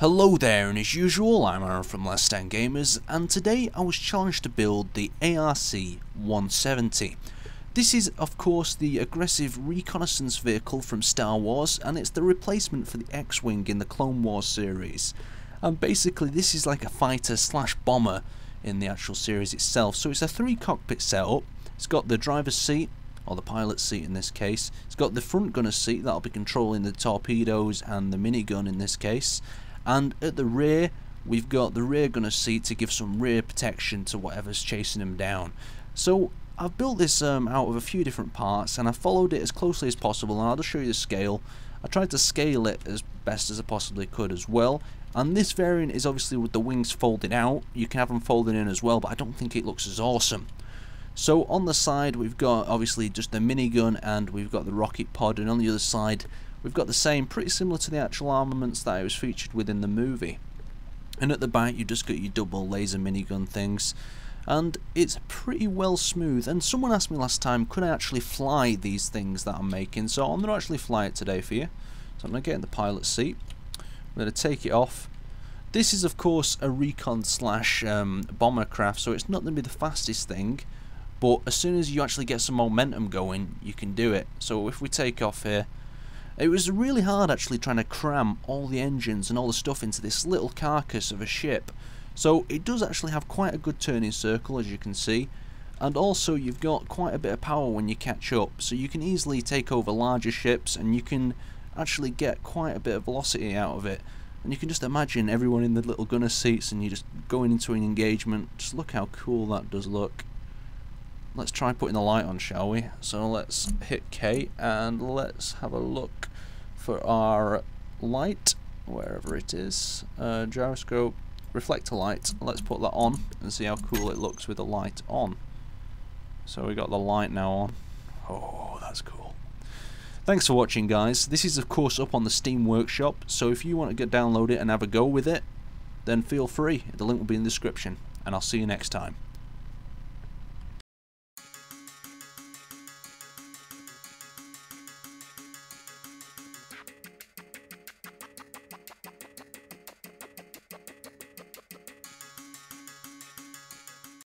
Hello there, and as usual, I'm Aaron from Last Stand Gamers, and today I was challenged to build the ARC-170. This is, of course, the aggressive reconnaissance vehicle from Star Wars, and it's the replacement for the X-Wing in the Clone Wars series. And basically, this is like a fighter slash bomber in the actual series itself. So it's a three cockpit setup. It's got the driver's seat, or the pilot's seat in this case. It's got the front gunner seat that'll be controlling the torpedoes and the minigun in this case. And at the rear, we've got the rear gunner seat to give some rear protection to whatever's chasing him down. So I've built this um, out of a few different parts and I followed it as closely as possible and I'll just show you the scale. I tried to scale it as best as I possibly could as well and this variant is obviously with the wings folded out. You can have them folded in as well but I don't think it looks as awesome. So on the side we've got obviously just the minigun and we've got the rocket pod and on the other side we've got the same pretty similar to the actual armaments that was featured within the movie. And at the back you just got your double laser minigun things. And it's pretty well smooth. And someone asked me last time could I actually fly these things that I'm making? So I'm going to actually fly it today for you. So I'm going to get in the pilot seat. I'm going to take it off. This is of course a recon slash um, bomber craft so it's not going to be the fastest thing. But as soon as you actually get some momentum going you can do it. So if we take off here it was really hard actually trying to cram all the engines and all the stuff into this little carcass of a ship. So it does actually have quite a good turning circle as you can see. And also you've got quite a bit of power when you catch up. So you can easily take over larger ships and you can actually get quite a bit of velocity out of it. And you can just imagine everyone in the little gunner seats and you just going into an engagement. Just look how cool that does look. Let's try putting the light on shall we? So let's hit K and let's have a look for our light wherever it is. Uh, gyroscope reflector light. Let's put that on and see how cool it looks with the light on. So we got the light now on. Oh that's cool. Thanks for watching guys. This is of course up on the steam workshop. So if you want to get download it and have a go with it then feel free. The link will be in the description. And I'll see you next time